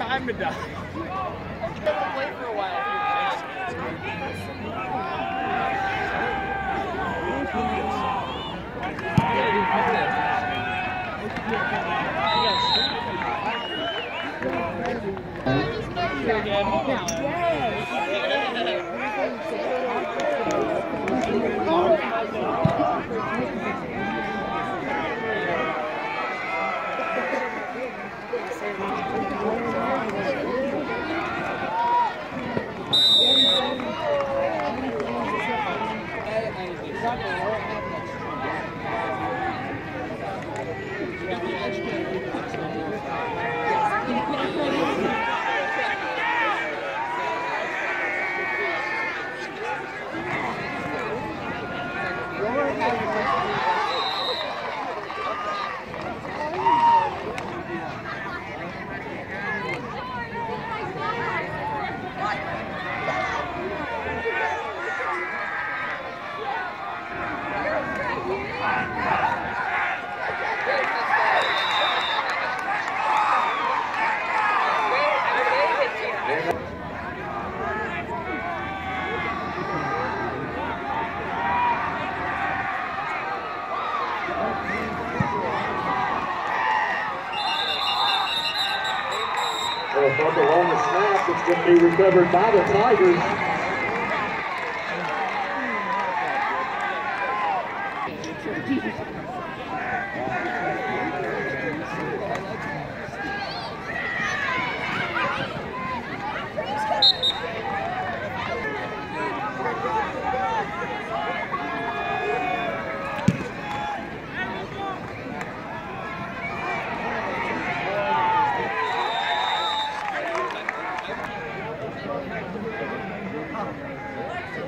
Time to die. Play for a while if you can. A fumble on the snap. It's going to be recovered by the Tigers.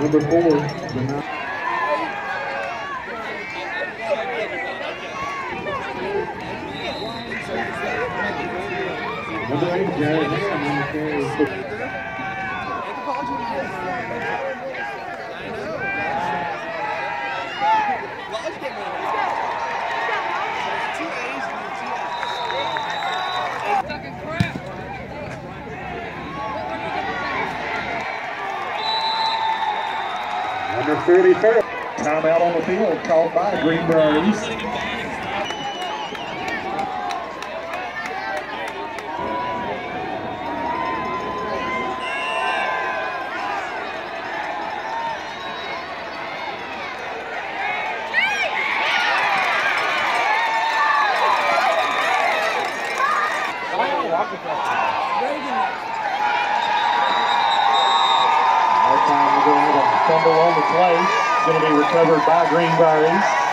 Number four. Number eight, Jared. Number 44. Timeout on the field called by Greenbrier East. That we're going to play. It's going to be recovered by Greenbrier East.